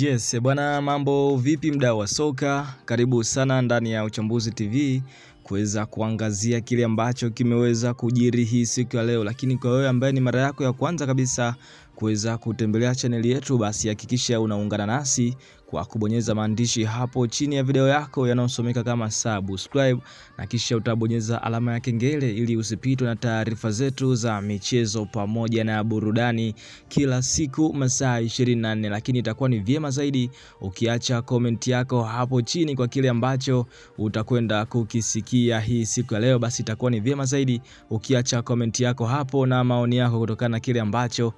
Yes, bwana mambo vipi mdau wa soka? Karibu sana ndani ya Uchambuzi TV kuweza kuangazia kile ambacho kimeweza kujiri hii siku ya leo, lakini kwa wewe ambaye ni mara yako ya kwanza kabisa kuweza kutembelea chaneli yetu, basi hakikisha unaungana nasi kwa kubonyeza maandishi hapo chini ya video yako yanayosomeka kama subscribe, na kisha utabonyeza alama ya kengele ili usipitwe na taarifa zetu za michezo pamoja na burudani kila siku masaa 24. Lakini itakuwa ni vyema zaidi ukiacha komenti yako hapo chini kwa kile ambacho utakwenda kukisikia hii siku ya leo, basi itakuwa ni vyema zaidi ukiacha komenti yako hapo na maoni yako kutokana na kile ambacho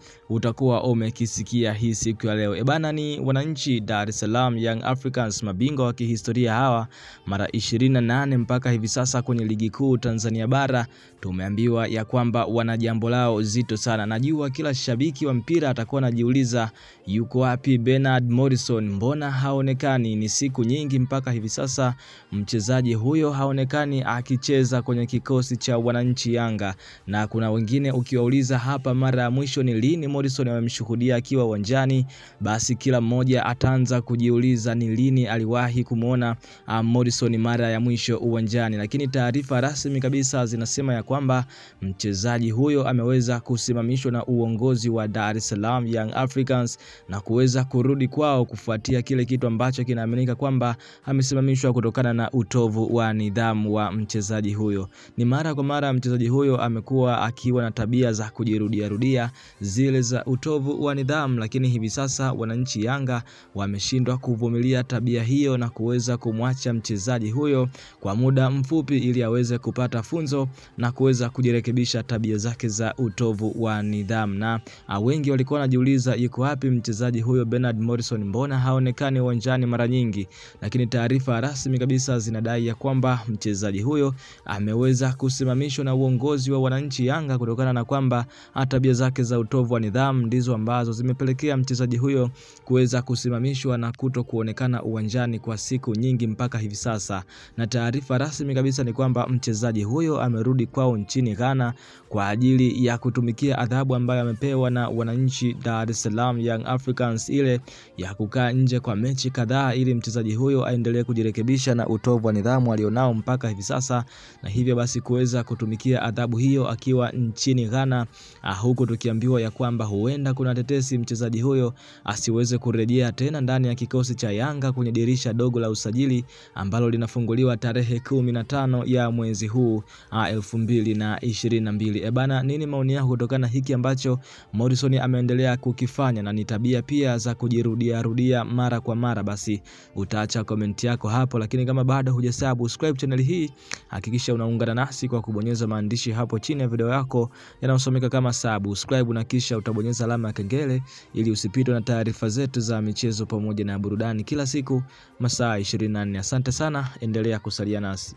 utakuwa umekisikia hii siku ya leo. Ebana, ni wananchi Dar es Salaam Young Africans, mabingwa wa kihistoria hawa mara 28 mpaka hivi sasa kwenye ligi kuu Tanzania bara. Tumeambiwa ya kwamba wana jambo lao zito sana. Najua kila shabiki wa mpira atakuwa anajiuliza yuko wapi Bernard Morrison, mbona haonekani? Ni siku nyingi mpaka hivi sasa mchezaji huyo haonekani akicheza kwenye kikosi cha wananchi Yanga, na kuna wengine ukiwauliza hapa, mara ya mwisho ni lini Morrison amemshuhudia akiwa uwanjani, basi kila mmoja ataanza kujiuliza ni lini aliwahi kumwona uh, Morrison mara ya mwisho uwanjani. Lakini taarifa rasmi kabisa zinasema ya kwamba mchezaji huyo ameweza kusimamishwa na uongozi wa Dar es Salaam Young Africans na kuweza kurudi kwao kufuatia kile kitu ambacho kinaaminika kwamba amesimamishwa kutokana na utovu wa nidhamu wa mchezaji huyo. Ni mara kwa mara mchezaji huyo amekuwa akiwa na tabia za kujirudia rudia zile za utovu wa nidhamu, lakini hivi sasa wananchi Yanga wameshindwa kuvumilia tabia hiyo na kuweza kumwacha mchezaji huyo kwa muda mfupi ili aweze kupata funzo na kuweza kujirekebisha tabia zake za utovu wa nidhamu. Na wengi walikuwa wanajiuliza yuko wapi mchezaji huyo Bernard Morrison, mbona haonekani uwanjani mara nyingi? Lakini taarifa rasmi kabisa zinadai ya kwamba mchezaji huyo ameweza kusimamishwa na uongozi wa wananchi Yanga kutokana na kwamba tabia zake za utovu wa nidhamu ndizo ambazo zimepelekea mchezaji huyo kuweza kusimamishwa na kuto kuonekana uwanjani kwa siku nyingi mpaka hivi sasa. Na taarifa rasmi kabisa ni kwamba mchezaji huyo amerudi kwao nchini Ghana kwa ajili ya kutumikia adhabu ambayo amepewa na wananchi Dar es Salaam Young Africans, ile ya kukaa nje kwa mechi kadhaa, ili mchezaji huyo aendelee kujirekebisha na utovu wa nidhamu alionao mpaka hivi sasa, na hivyo basi kuweza kutumikia adhabu hiyo akiwa nchini Ghana, huku tukiambiwa ya kwamba huenda kuna tetesi mchezaji huyo asiweze kurejea tena ndani ya kikosi cha Yanga kwenye dirisha dogo la usajili ambalo linafunguliwa tarehe kumi na tano ya mwezi huu elfu mbili na ishirini na mbili. E bana, nini maoni yako kutokana na hiki ambacho Morrison ameendelea kukifanya na ni tabia pia za kujirudia rudia mara kwa mara? Basi utaacha komenti yako hapo, lakini kama bado hujasubscribe channel hii hakikisha unaungana nasi kwa kubonyeza maandishi hapo chini ya video yako yanayosomeka kama subscribe, na kisha utabonyeza alama ya kengele ili usipitwe na taarifa zetu za michezo pamoja na burudani kila siku masaa 24. Asante sana, endelea kusalia nasi.